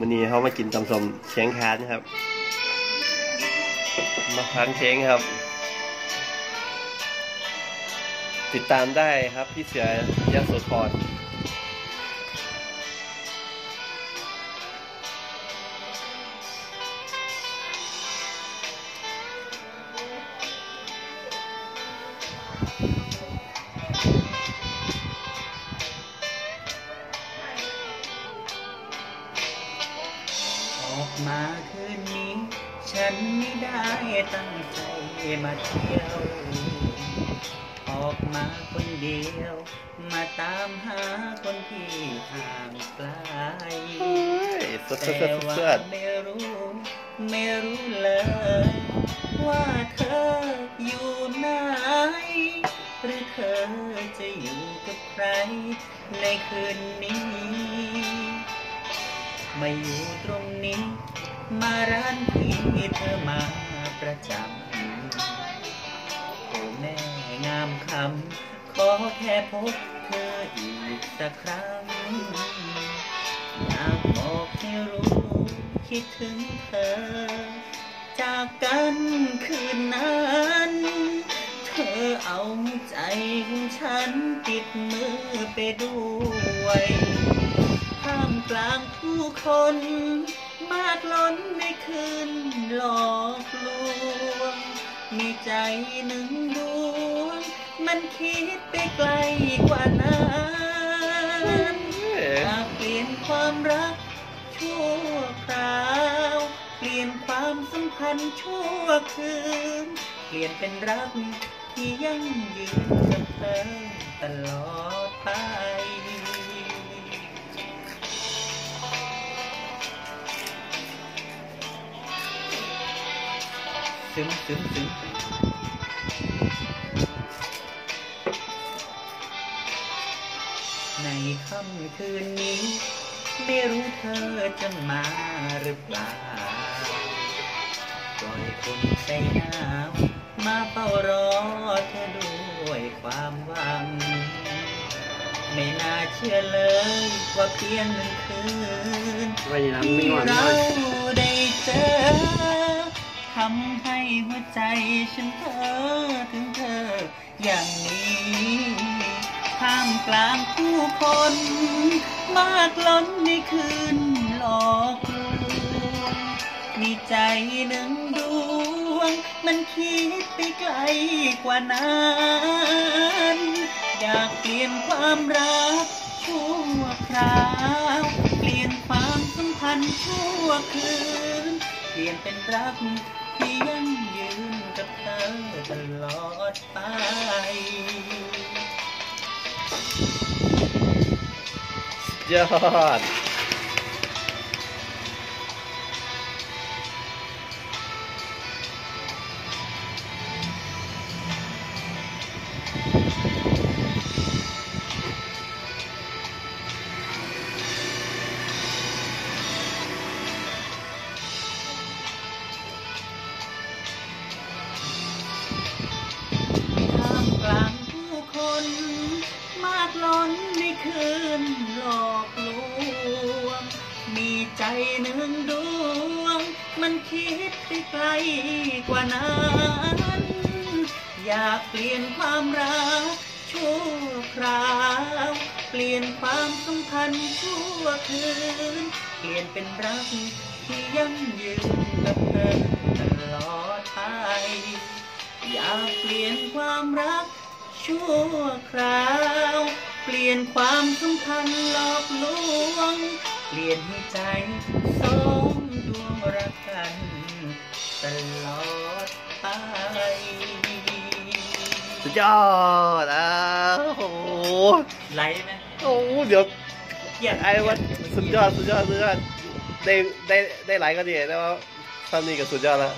วันนี้เขามากินตำสมเชียงคานครับ มาพังเชียงครับ ติดตามได้ครับพี่เสือยโสธร มาคืนนี้ ฉันไม่ได้ตั้งใจมาเที่ยว ออกมาคนเดียว มาตามหาคนที่ห่างไกลเฮ้ยสดสแต่ดสว่าดไม่รู้ ไม่รู้เลย ว่าเธออยู่ไหน หรือเธอจะอยู่กับใคร ในคืนนี้ มาอยู่ตรงนี้ มาร้านที่เธอมาประจำโอ้แม่งามคำ ขอแค่พบเธออีกสักครั้งอยากบอกให้รู้คิดถึงเธอ จากกันคืนนั้น เธอเอาใจของฉันติดมือไปด้วยามกลางผู้คน มากล้นในคืนหลอกลวง มีใจหนึ่งดวง มันคิดไปไกลกว่านั้นเอ้ยอยากเปลี่ยนความรักชั่วคราว เปลี่ยนความสัมพันธ์ชั่วคืน เปลี่ยนเป็นรักที่ยั่งยืนกับเธอตลอดไป ซึมซึมซึมในค่ำคืนนี้ ไม่รู้เธอจะมาหรือเปล่าปล่อยคนใจหนาวมาเฝ้ารอเธอด้วยความหวัง ไม่น่าเชื่อเลยว่าเพียงหนึ่งคืนวันนี้น้ำไม่ที่งอนเราได้เจอ ทำให้หัวใจฉันเพ้อถึงเธอ อย่างนี้ท่ามกลางผู้คน มากล้นในคืนหลอกลวงมีใจหนึ่งดวง มันคิดไปไกลกว่านั้นอยากเปลี่ยนความรักชั่วคราว เปลี่ยนความสัมพันธ์ชั่วคืน เปลี่ยนเป็นรัก ที่ยั่งยืนกับเธอตลอดไปยอด ล้นในคืนหลอกลวง มีใจหนึ่งดวง มันคิดไปไกลกว่านั้น อยากเปลี่ยนความรักชั่วคราว เปลี่ยนความสัมพันธ์ชั่วคืน เปลี่ยนเป็นรักที่ยั่งยืนกับเธอตลอดไปอยากเปลี่ยนความรักชั่วคราว เปลี่ยนความสัมพันธ์หลอกลวง เปลี่ยนให้ใจสองดวงรักกันตลอดไปสุดยอดอ้าวโอ้โหไหลไหมโอ้โหเดี๋ยวเยี่ยมไอ้วัดสุดยอดสุดยอดสุดยอดได้ได้ได้หลายก็ดีแต่ว่าทำนี่ก็สุดยอดแล้ว